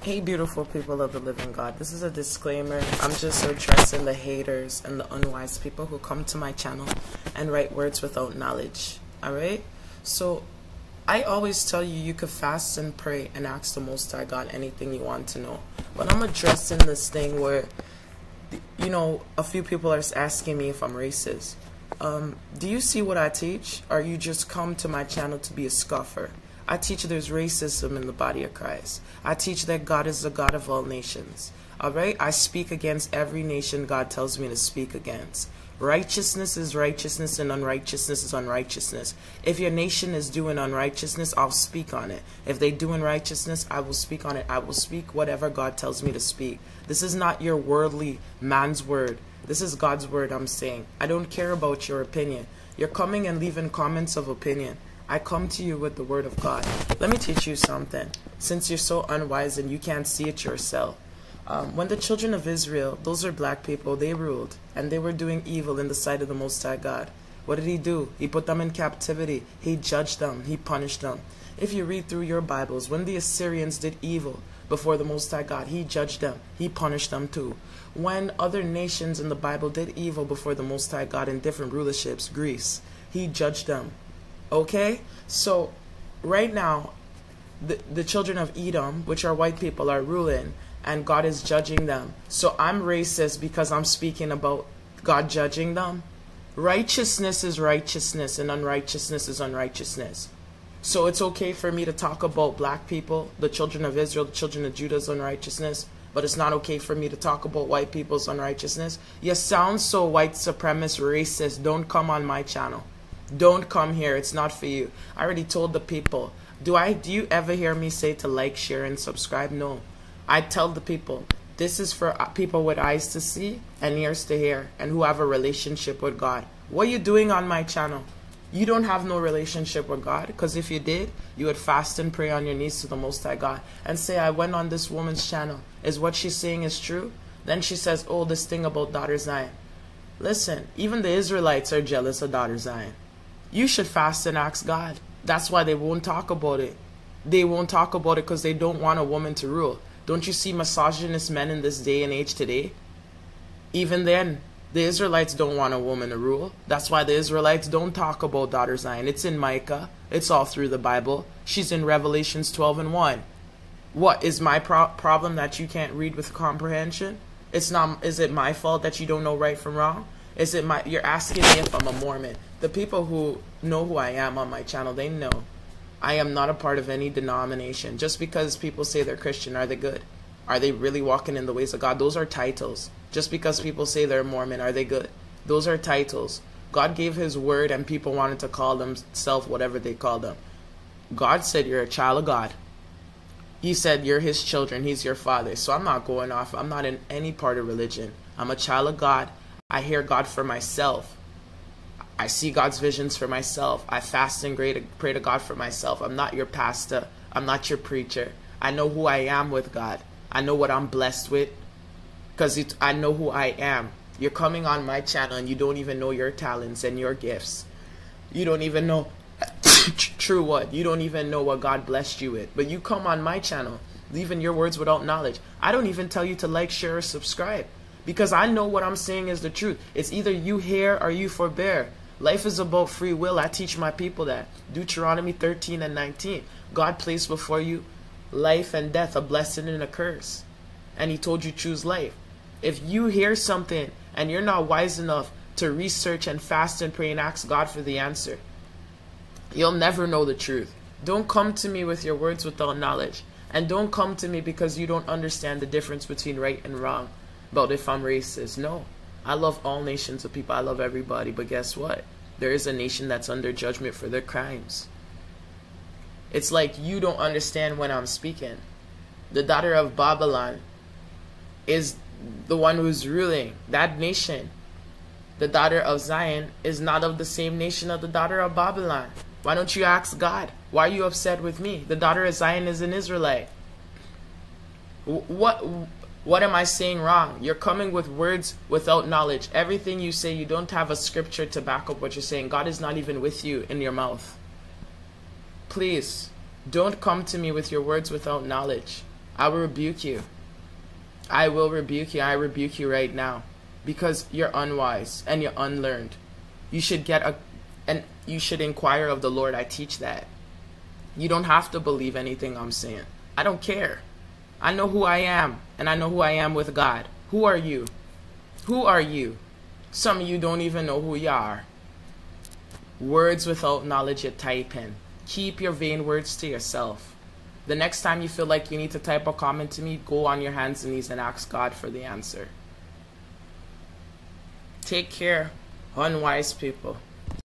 Hey, beautiful people of the living God. This is a disclaimer. I'm just addressing the haters and the unwise people who come to my channel and write words without knowledge. Alright? So, I always tell you you could fast and pray and ask the Most High God anything you want to know. But I'm addressing this thing where, you know, a few people are asking me if I'm racist. Um, do you see what I teach? Or you just come to my channel to be a scoffer? I teach there's racism in the body of Christ. I teach that God is the God of all nations. All right? I speak against every nation God tells me to speak against. Righteousness is righteousness and unrighteousness is unrighteousness. If your nation is doing unrighteousness, I'll speak on it. If they doing righteousness, I will speak on it. I will speak whatever God tells me to speak. This is not your worldly man's word. This is God's word I'm saying. I don't care about your opinion. You're coming and leaving comments of opinion. I come to you with the word of God. Let me teach you something. Since you're so unwise and you can't see it yourself. Um, when the children of Israel, those are black people, they ruled and they were doing evil in the sight of the Most High God. What did he do? He put them in captivity. He judged them. He punished them. If you read through your Bibles, when the Assyrians did evil before the Most High God, he judged them. He punished them too. When other nations in the Bible did evil before the Most High God in different rulerships, Greece, he judged them. Okay? So, right now, the, the children of Edom, which are white people, are ruling, and God is judging them. So, I'm racist because I'm speaking about God judging them. Righteousness is righteousness, and unrighteousness is unrighteousness. So, it's okay for me to talk about black people, the children of Israel, the children of Judah's unrighteousness, but it's not okay for me to talk about white people's unrighteousness. You sound so white supremacist, racist. Don't come on my channel. Don't come here. It's not for you. I already told the people. Do I do you ever hear me say to like, share and subscribe? No. I tell the people, this is for uh, people with eyes to see and ears to hear and who have a relationship with God. What are you doing on my channel? You don't have no relationship with God because if you did, you would fast and pray on your knees to the Most High God and say, I went on this woman's channel. Is what she's saying is true? Then she says, oh, this thing about daughter Zion. Listen, even the Israelites are jealous of daughter Zion. You should fast and ask God. That's why they won't talk about it. They won't talk about it because they don't want a woman to rule. Don't you see misogynist men in this day and age today? Even then, the Israelites don't want a woman to rule. That's why the Israelites don't talk about daughter Zion. It's in Micah. It's all through the Bible. She's in Revelations 12 and 1. What is my pro problem that you can't read with comprehension? It's not. Is it my fault that you don't know right from wrong? Is it my? You're asking me if I'm a Mormon. The people who know who I am on my channel, they know. I am not a part of any denomination. Just because people say they're Christian, are they good? Are they really walking in the ways of God? Those are titles. Just because people say they're Mormon, are they good? Those are titles. God gave his word and people wanted to call themselves whatever they call them. God said you're a child of God. He said you're his children. He's your father. So I'm not going off. I'm not in any part of religion. I'm a child of God. I hear God for myself. I see God's visions for myself. I fast and pray to, pray to God for myself. I'm not your pastor. I'm not your preacher. I know who I am with God. I know what I'm blessed with because I know who I am. You're coming on my channel and you don't even know your talents and your gifts. You don't even know true what. You don't even know what God blessed you with. But you come on my channel, leaving your words without knowledge. I don't even tell you to like, share, or subscribe because I know what I'm saying is the truth. It's either you hear or you forbear. Life is about free will. I teach my people that. Deuteronomy 13 and 19. God placed before you life and death, a blessing and a curse. And he told you choose life. If you hear something and you're not wise enough to research and fast and pray and ask God for the answer, you'll never know the truth. Don't come to me with your words without knowledge. And don't come to me because you don't understand the difference between right and wrong about if I'm racist. No. I love all nations of people. I love everybody. But guess what? There is a nation that's under judgment for their crimes. It's like you don't understand when I'm speaking. The daughter of Babylon is the one who's ruling that nation. The daughter of Zion is not of the same nation of the daughter of Babylon. Why don't you ask God? Why are you upset with me? The daughter of Zion is an Israelite. What what am I saying wrong? You're coming with words without knowledge. Everything you say, you don't have a scripture to back up what you're saying. God is not even with you in your mouth. Please, don't come to me with your words without knowledge. I will rebuke you. I will rebuke you. I rebuke you right now because you're unwise and you're unlearned. You should get a and you should inquire of the Lord. I teach that. You don't have to believe anything I'm saying. I don't care. I know who I am and I know who I am with God. Who are you? Who are you? Some of you don't even know who you are. Words without knowledge you type in. Keep your vain words to yourself. The next time you feel like you need to type a comment to me, go on your hands and knees and ask God for the answer. Take care, unwise people.